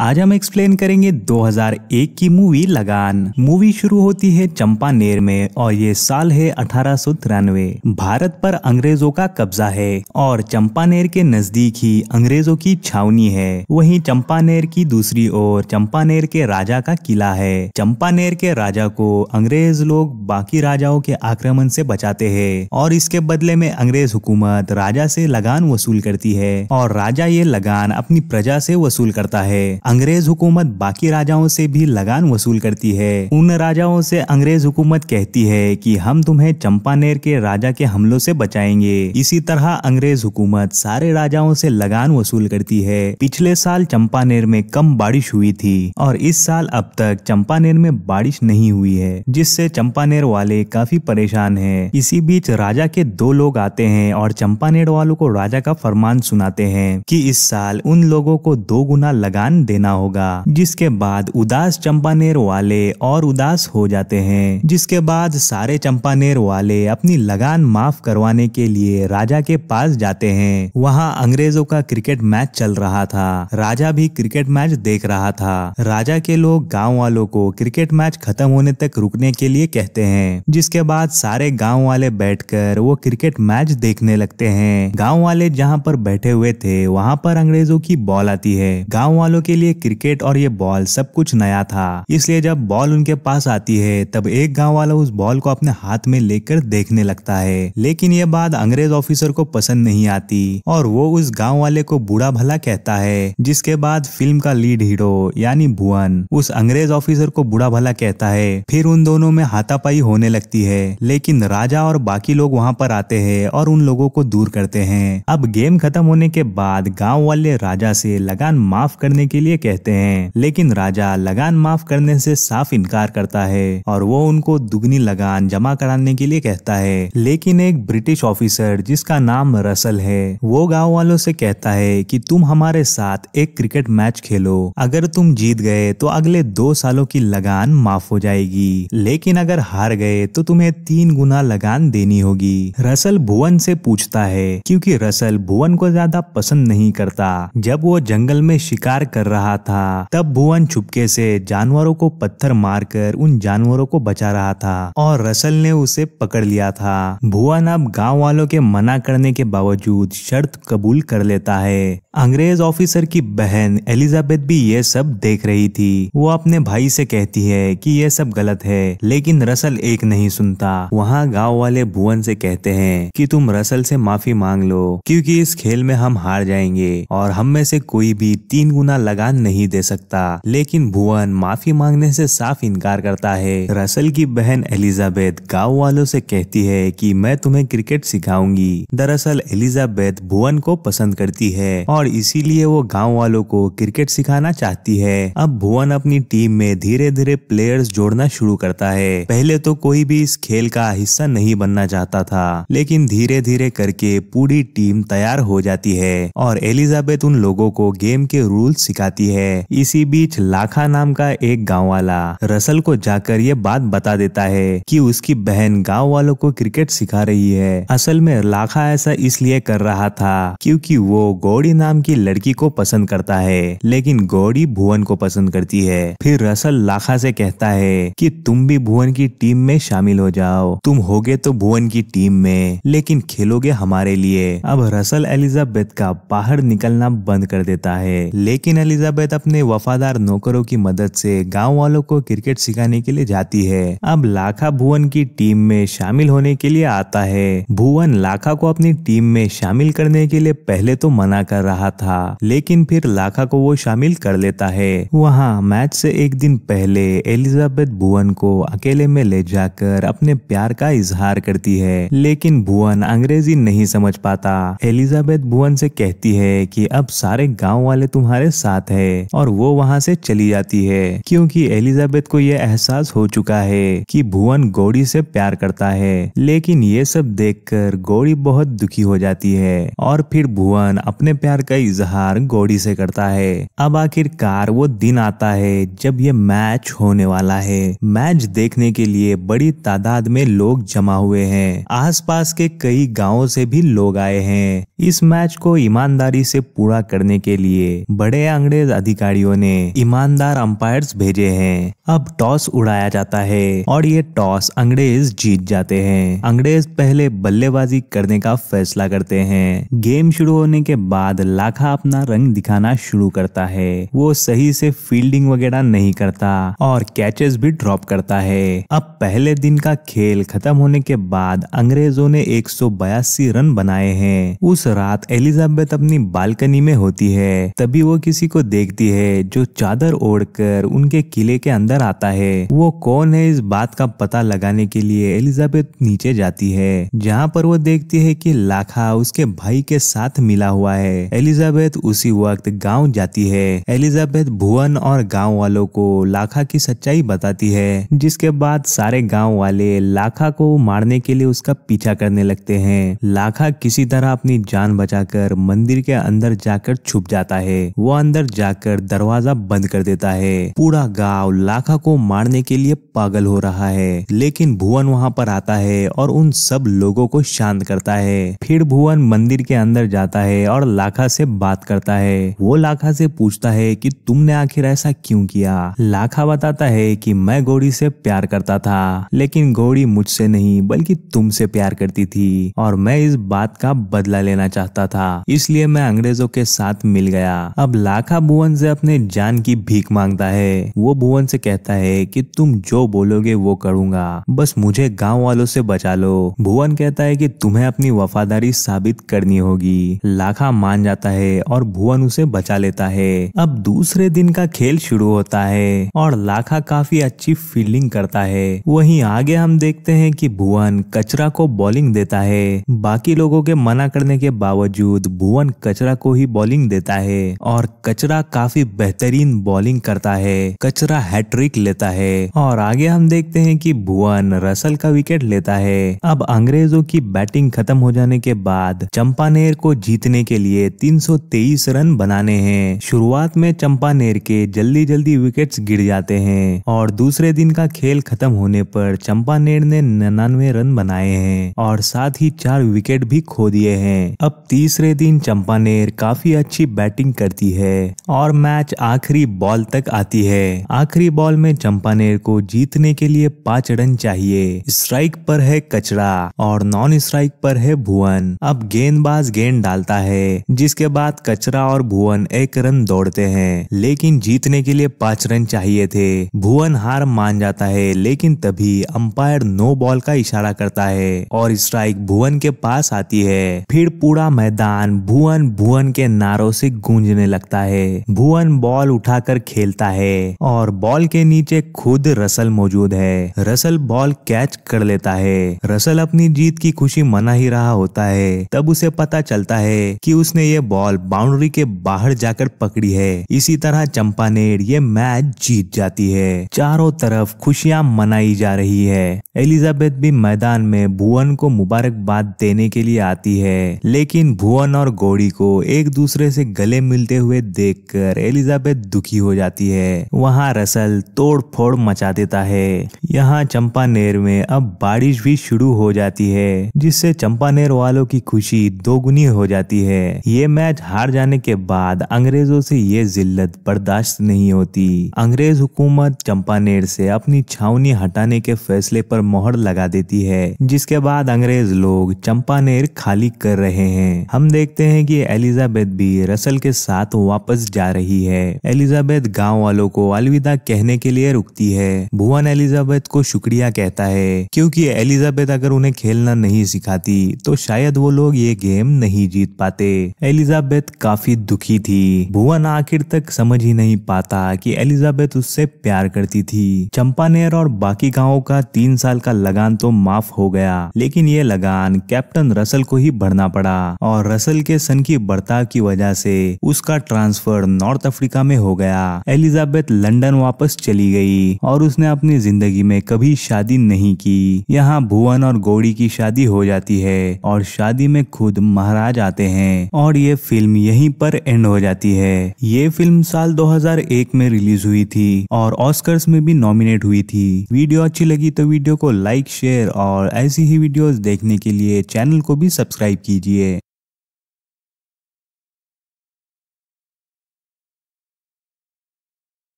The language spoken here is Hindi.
आज हम एक्सप्लेन करेंगे 2001 की मूवी लगान। मूवी शुरू होती है चंपानेर में और ये साल है अठारह सौ तिरानवे। भारत पर अंग्रेज़ों का कब्जा है और चंपानेर के नज़दीक ही अंग्रेज़ों की छावनी है। वहीं चंपानेर की दूसरी ओर चंपानेर के राजा का किला है। चंपानेर के राजा को अंग्रेज़ लोग बाकी राजाओं के आक्रमण से बचाते हैं और इसके बदले में अंग्रेज़ हुकूमत राजा से लगान वसूल करती है और राजा ये लगान अपनी प्रजा से वसूल करता है। अंग्रेज़ हुकूमत बाकी राजाओं से भी लगान वसूल करती है। उन राजाओं से अंग्रेज़ हुकूमत कहती है कि हम तुम्हें चंपानेर के राजा के हमलों से बचाएँगे। इसी तरह अंग्रेज़ हुकूमत सारे राजाओं से लगान वसूल करती है। पिछले साल चंपानेर में कम बारिश हुई थी और इस साल अब तक चंपानेर में बारिश नहीं हुई है, जिससे चंपानेर वाले काफ़ी परेशान है। इसी बीच राजा के दो लोग आते हैं और चंपानेर वालों को राजा का फरमान सुनाते हैं कि इस साल उन लोगों को दो गुना लगान देना देना होगा, जिसके बाद उदास चंपानेर वाले और उदास हो जाते हैं, जिसके बाद सारे चंपानेर वाले अपनी लगान माफ़ करवाने के लिए राजा के पास जाते हैं। वहाँ अंग्रेज़ों का क्रिकेट मैच चल रहा था। राजा भी क्रिकेट मैच देख रहा था। राजा के लोग गाँव वालों को क्रिकेट मैच खत्म होने तक रुकने के लिए कहते हैं, जिसके बाद सारे गाँव वाले बैठकर वो क्रिकेट मैच देखने लगते हैं। गाँव वाले जहाँ पर बैठे हुए थे, वहाँ पर अंग्रेज़ों की बॉल आती है। गाँव वालों के लिए लिए क्रिकेट और ये बॉल सब कुछ नया था। इसलिए जब बॉल उनके पास आती है, तब एक गाँव वाला उस बॉल को अपने हाथ में लेकर देखने लगता है। लेकिन ये बात अंग्रेज़ ऑफिसर को पसंद नहीं आती और वो उस गाँव वाले को बुरा भला कहता है, जिसके बाद फ़िल्म का लीड हीरो यानी भुवन उस अंग्रेज़ ऑफिसर को बुरा भला कहता है। फिर उन दोनों में हाथापाई होने लगती है, लेकिन राजा और बाकी लोग वहाँ पर आते हैं और उन लोगों को दूर करते हैं। अब गेम खत्म होने के बाद गाँव वाले राजा से लगान माफ़ करने के लिए कहते हैं, लेकिन राजा लगान माफ़ करने से साफ़ इनकार करता है और वो उनको दुगनी लगान जमा कराने के लिए कहता है। लेकिन एक ब्रिटिश ऑफिसर जिसका नाम रसल है, वो गाँव वालों से कहता है कि तुम हमारे साथ एक क्रिकेट मैच खेलो। अगर तुम जीत गए तो अगले दो सालों की लगान माफ़ हो जाएगी। लेकिन अगर हार गए तो तुम्हें तीन गुना लगान देनी होगी। रसल भुवन से पूछता है, क्योंकि रसल भुवन को ज़्यादा पसंद नहीं करता। जब वो जंगल में शिकार कर रहा रहा था। तब भुवन छुपके से जानवरों को पत्थर मारकर उन जानवरों को बचा रहा था और रसल ने उसे पकड़ लिया था। भुवन अब गाँव वालों के मना करने के बावजूद शर्त कबूल कर लेता है। अंग्रेज़ ऑफिसर की बहन एलिजाबेथ भी ये सब देख रही थी। वो अपने भाई से कहती है कि ये सब गलत है, लेकिन रसल एक नहीं सुनता। वहाँ गाँव वाले भुवन से कहते हैं कि तुम रसल से माफ़ी मांग लो, क्योंकि इस खेल में हम हार जाएँगे और हम में से कोई भी तीन गुना लगान नहीं दे सकता, लेकिन भुवन माफ़ी मांगने से साफ़ इनकार करता है। रसल की बहन एलिजाबेथ गाँव वालों से कहती है कि मैं तुम्हें क्रिकेट सिखाऊँगी। दरअसल एलिजाबेथ भुवन को पसंद करती है और इसीलिए वो गाँव वालों को क्रिकेट सिखाना चाहती है। अब भुवन अपनी टीम में धीरे धीरे प्लेयर्स जोड़ना शुरू करता है। पहले तो कोई भी इस खेल का हिस्सा नहीं बनना चाहता था, लेकिन धीरे धीरे करके पूरी टीम तैयार हो जाती है और एलिजाबेथ उन लोगों को गेम के रूल सिखाती है। इसी बीच लाखा नाम का एक गाँव वाला रसल को जाकर ये बात बता देता है कि उसकी बहन गाँव वालों को क्रिकेट सिखा रही है। असल में लाखा ऐसा इसलिए कर रहा था क्योंकि वो गौड़ी नाम की लड़की को पसंद करता है, लेकिन गौड़ी भुवन को पसंद करती है। फिर रसल लाखा से कहता है कि तुम भी भुवन की टीम में शामिल हो जाओ। तुम होगे तो भुवन की टीम में, लेकिन खेलोगे हमारे लिए। अब रसल एलिजाबेथ का बाहर निकलना बंद कर देता है, लेकिन एलिजाबेथ एलिजाबेथ अपने वफादार नौकरों की मदद से गाँव वालों को क्रिकेट सिखाने के लिए जाती है। अब लाखा भुवन की टीम में शामिल होने के लिए आता है। भुवन लाखा को अपनी टीम में शामिल करने के लिए पहले तो मना कर रहा था, लेकिन फिर लाखा को वो शामिल कर लेता है। वहाँ मैच से एक दिन पहले एलिजाबेथ भुवन को अकेले में ले जाकर अपने प्यार का इजहार करती है, लेकिन भुवन अंग्रेज़ी नहीं समझ पाता। एलिजाबेथ भुवन से कहती है कि अब सारे गाँव वाले तुम्हारे साथ है। है और वो वहाँ से चली जाती है। क्योंकि एलिजाबेथ को यह एहसास हो चुका है कि भुवन गौड़ी से प्यार करता है। लेकिन ये सब देखकर गौड़ी बहुत दुखी हो जाती है और फिर भुवन अपने प्यार का इजहार गौड़ी से करता है। अब आखिरकार वो दिन आता है जब ये मैच होने वाला है। मैच देखने के लिए बड़ी तादाद में लोग जमा हुए हैं। आसपास के कई गाँवों से भी लोग आए हैं। इस मैच को ईमानदारी से पूरा करने के लिए बड़े अंग्रेज़ अंग्रेज़ अधिकारियों ने ईमानदार अंपायर्स भेजे हैं। अब टॉस उड़ाया जाता है और ये टॉस अंग्रेज़ जीत जाते हैं। अंग्रेज़ पहले बल्लेबाजी करने का फैसला करते हैं। गेम शुरू होने के बाद लाखा अपना रंग दिखाना शुरू करता है। वो सही से फील्डिंग वगैरह नहीं करता और कैचेस भी ड्रॉप करता है। अब पहले दिन का खेल खत्म होने के बाद अंग्रेज़ों ने एक सौ बयासी रन बनाए हैं। उस रात एलिजाबेथ अपनी बालकनी में होती है। तभी वो किसी को देखती है, जो चादर ओढ़कर उनके किले के अंदर आता है। वो कौन है इस बात का पता लगाने के लिए एलिजाबेथ नीचे जाती है, जहाँ पर वो देखती है कि लाखा उसके भाई के साथ मिला हुआ है। एलिजाबेथ उसी वक्त गाँव जाती है। एलिजाबेथ भुवन और गाँव वालों को लाखा की सच्चाई बताती है, जिसके बाद सारे गाँव वाले लाखा को मारने के लिए उसका पीछा करने लगते हैं। लाखा किसी तरह अपनी जान बचाकर मंदिर के अंदर जाकर छुप जाता है। वो अंदर जाकर दरवाज़ा बंद कर देता है। पूरा गाँव लाखा को मारने के लिए पागल हो रहा है। लेकिन भुवन वहाँ पर आता है और उन सब लोगों को शांत करता है। फिर भुवन मंदिर के अंदर जाता है और लाखा से बात करता है। वो लाखा से पूछता है कि तुमने आखिर ऐसा क्यों किया? लाखा बताता है कि मैं गौड़ी से प्यार करता था। लेकिन गौड़ी मुझसे नहीं, बल्कि तुमसे प्यार करती थी। और मैं इस बात का बदला लेना चाहता था। इसलिए मैं अंग्रेज़ों के साथ मिल गया। अब लाखा भुवन से अपने जान की भीख माँगता है। वो भुवन से कहता है कि तुम जो बोलोगे वो करूँगा। बस मुझे गाँव वालों से बचा लो। भुवन कहता है कि तुम्हें अपनी वफादारी साबित करनी होगी। लाखा मान जाता है और भुवन उसे बचा लेता है। अब दूसरे दिन का खेल शुरू होता है और लाखा काफ़ी अच्छी फील्डिंग करता है। वहीं आगे हम देखते हैं कि भुवन कचरा को बॉलिंग देता है। बाकी लोगों के मना करने के बावजूद भुवन कचरा को ही बॉलिंग देता है। और कचरा काफ़ी बेहतरीन बॉलिंग करता है, कचरा हैट्रिक लेता है और आगे हम देखते हैं कि भुवन रसल का विकेट लेता है। अब अंग्रेज़ों की बैटिंग खत्म हो जाने के बाद चंपानेर को जीतने के लिए 323 रन बनाने हैं। शुरुआत में चंपानेर के जल्दी जल्दी विकेट्स गिर जाते हैं और दूसरे दिन का खेल खत्म होने पर चंपानेर ने निन्यानवे रन बनाए हैं और साथ ही चार विकेट भी खो दिए हैं। अब तीसरे दिन चंपानेर काफ़ी अच्छी बैटिंग करती है और मैच आखिरी बॉल तक आती है। आखिरी बॉल में चंपानेर को जीतने के लिए पाँच रन चाहिए। स्ट्राइक पर है कचरा और नॉन स्ट्राइक पर है भुवन। अब गेंदबाज गेंद डालता है, जिसके बाद कचरा और भुवन एक रन दौड़ते हैं। लेकिन जीतने के लिए पाँच रन चाहिए थे। भुवन हार मान जाता है, लेकिन तभी अंपायर नो बॉल का इशारा करता है और स्ट्राइक भुवन के पास आती है। फिर पूरा मैदान भुवन भुवन के नारों से गूंजने लगता है। भुवन बॉल उठाकर खेलता है और बॉल के नीचे खुद रसल मौजूद है। रसल बॉल कैच कर लेता है। रसल अपनी जीत की खुशी मना ही रहा होता है। तब उसे पता चलता है कि उसने ये बॉल बाउंड्री के बाहर जाकर पकड़ी है। इसी तरह चंपानेर ये मैच जीत जाती है। चारों तरफ़ खुशियाँ मनाई जा रही है। एलिजाबेथ भी मैदान में भुवन को मुबारकबाद देने के लिए आती है। लेकिन भुवन और गौड़ी को एक दूसरे से गले मिलते हुए देखकर एलिजाबेथ दुखी हो जाती है। वहाँ रसल तोड़ फोड़ मचा देता है। यहाँ चंपानेर में अब बारिश भी शुरू हो जाती है, जिससे चंपानेर वालों की खुशी दोगुनी हो जाती है। ये मैच हार जाने के बाद अंग्रेज़ों से ये जिल्लत बर्दाश्त नहीं होती। अंग्रेज़ हुकूमत चंपानेर से अपनी छावनी हटाने के फैसले पर मोहर लगा देती है, जिसके बाद अंग्रेज़ लोग चंपानेर खाली कर रहे हैं। हम देखते हैं कि एलिजाबेथ भी रसल के साथ वापस जा रही है। एलिजाबेथ गाँव वालों को अलविदा कहने के लिए रुकती है। भुवन एलिजाबेथ को शुक्रिया कहता है, क्योंकि एलिजाबेथ अगर उन्हें खेलना नहीं सिखाती तो शायद वो लोग ये गेम नहीं जीत पाते। एलिजाबेथ काफ़ी दुखी थी। भुवन आखिर तक समझ ही नहीं पाता कि एलिजाबेथ उससे प्यार करती थी। चंपानेर और बाकी गाँवों का तीन साल का लगान तो माफ़ हो गया, लेकिन ये लगान कैप्टन रसल को ही भरना पड़ा, और रसल के सन की बर्ताव की वजह से उसका ट्रांसफ़र नॉर्थ अफ्रीका में हो गया। एलिजाबेथ लंदन वापस चली गई और उसने अपनी ज़िंदगी में कभी शादी नहीं की। यहाँ भुवन और गौड़ी की शादी हो जाती है और शादी में खुद महाराज आते हैं और ये फ़िल्म यहीं पर एंड हो जाती है। ये फ़िल्म साल 2001 में रिलीज़ हुई थी और ऑस्कर्स में भी नॉमिनेट हुई थी। वीडियो अच्छी लगी तो वीडियो को लाइक, शेयर और ऐसी ही वीडियोस देखने के लिए चैनल को भी सब्सक्राइब कीजिए।